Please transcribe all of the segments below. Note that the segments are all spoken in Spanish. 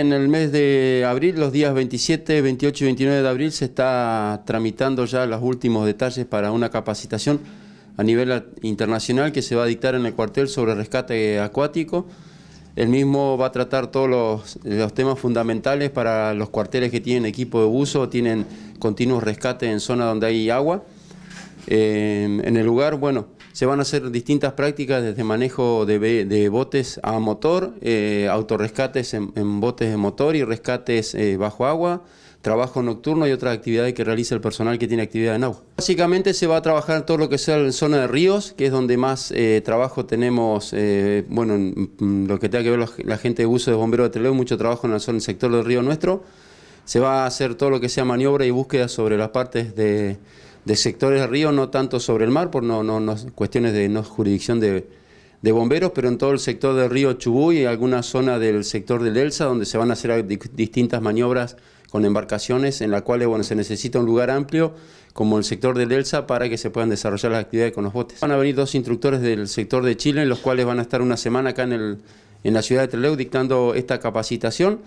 En el mes de abril, los días 27, 28 y 29 de abril, se está tramitando ya los últimos detalles para una capacitación a nivel internacional que se va a dictar en el cuartel sobre rescate acuático. El mismo va a tratar todos los, temas fundamentales para los cuarteles que tienen equipo de uso, tienen continuos rescates en zonas donde hay agua. Eh, en el lugar, bueno, se van a hacer distintas prácticas desde manejo de, botes a motor, eh, autorrescates en, botes de motor y rescates eh, bajo agua, trabajo nocturno y otras actividades que realiza el personal que tiene actividad en agua. Básicamente se va a trabajar todo lo que sea en zona de ríos, que es donde más eh, trabajo tenemos, bueno, lo que tenga que ver la gente de uso de bomberos de Teleo, mucho trabajo en, en el sector del río nuestro. Se va a hacer todo lo que sea maniobra y búsqueda sobre las partes de de sectores de río, no tanto sobre el mar, por no, no, cuestiones de no jurisdicción de, bomberos, pero en todo el sector del río Chubut y alguna zona del sector del Elsa, donde se van a hacer distintas maniobras con embarcaciones, en las cuales bueno, se necesita un lugar amplio, como el sector del Elsa, para que se puedan desarrollar las actividades con los botes. Van a venir dos instructores del sector de Chile, los cuales van a estar una semana acá en, el, en la ciudad de Trelew dictando esta capacitación.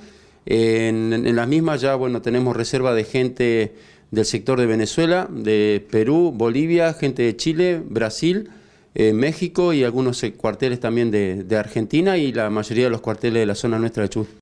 En, en, las mismas ya bueno, tenemos reserva de gente del sector de Venezuela, de Perú, Bolivia, gente de Chile, Brasil, eh, México y algunos cuarteles también de, de, Argentina y la mayoría de los cuarteles de la zona nuestra de Chubut.